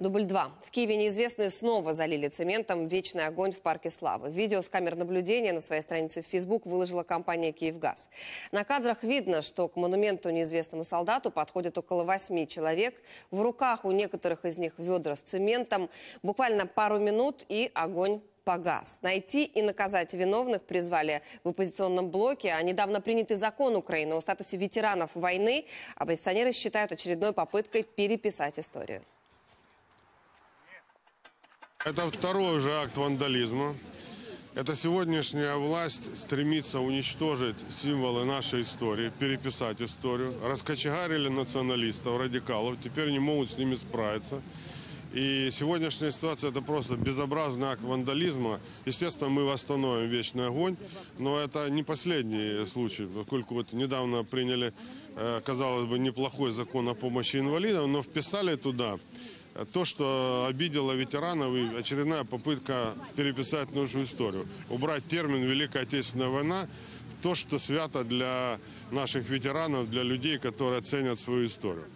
Дубль 2. В Киеве неизвестные снова залили цементом вечный огонь в парке Славы. Видео с камер наблюдения на своей странице в Facebook выложила компания «Киевгаз». На кадрах видно, что к монументу неизвестному солдату подходят около восьми человек. В руках у некоторых из них ведра с цементом. Буквально пару минут и огонь погас. Найти и наказать виновных призвали в оппозиционном блоке. А недавно принятый закон Украины о статусе ветеранов войны оппозиционеры считают очередной попыткой переписать историю. Это второй же акт вандализма. Это сегодняшняя власть стремится уничтожить символы нашей истории, переписать историю. Раскочегарили националистов, радикалов, теперь не могут с ними справиться. И сегодняшняя ситуация это просто безобразный акт вандализма. Естественно, мы восстановим вечный огонь, но это не последний случай, поскольку вот недавно приняли, э, казалось бы, неплохой закон о помощи инвалидам, но вписали туда то, что обидело ветеранов и очередная попытка переписать нашу историю. Убрать термин «Великая Отечественная война», то, что свято для наших ветеранов, для людей, которые ценят свою историю.